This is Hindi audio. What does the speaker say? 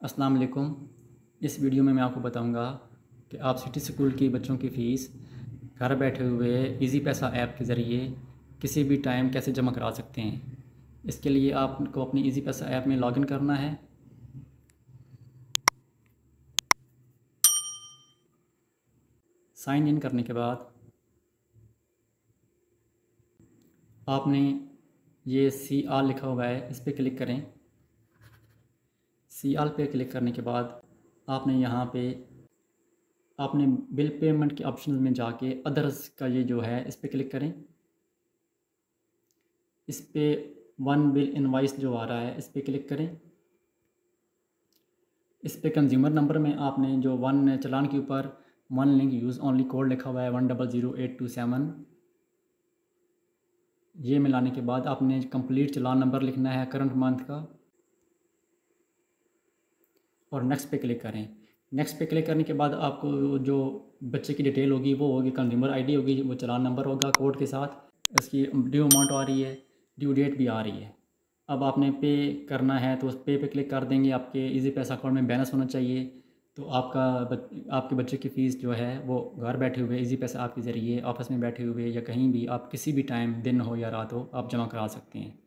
अस्सलाम वालेकुम। इस वीडियो में मैं आपको बताऊँगा कि आप सिटी स्कूल की बच्चों की फ़ीस घर बैठे हुए इजी पैसा ऐप के ज़रिए किसी भी टाइम कैसे जमा करा सकते हैं। इसके लिए आपको अपनी इजी पैसा ऐप में लॉगिन करना है। साइन इन करने के बाद आपने ये सी आर लिखा हुआ है, इस पर क्लिक करें। सी आल पे क्लिक करने के बाद आपने यहाँ पे आपने बिल पेमेंट के ऑप्शन में जाके अदर्स का ये जो है, इस पर क्लिक करें। इस पर वन बिल इनवाइस जो आ रहा है, इस पर क्लिक करें। इस पर कंज्यूमर नंबर में आपने जो वन चलान के ऊपर one link use only code लिखा हुआ है, one double zero eight two seven. ये मिलाने के बाद आपने कंप्लीट चलान नंबर लिखना है करंट मंथ का। और नेक्स्ट पे क्लिक करें। नेक्स्ट पे क्लिक करने के बाद आपको जो बच्चे की डिटेल होगी, वो होगी कंज्यूमर आईडी होगी, वो चलान नंबर होगा कोड के साथ। इसकी ड्यू अमाउंट आ रही है ड्यू डेट भी आ रही है। अब आपने पे करना है तो उस पे पे क्लिक कर देंगे। आपके इजी पैसा अकाउंट में बैलेंस होना चाहिए। तो आपका आपके बच्चे की फ़ीस जो है, वो घर बैठे हुए इजी पैसा आपके ज़रिए ऑफ़िस में बैठे हुए या कहीं भी, आप किसी भी टाइम दिन हो या रात हो, आप जमा करा सकते हैं।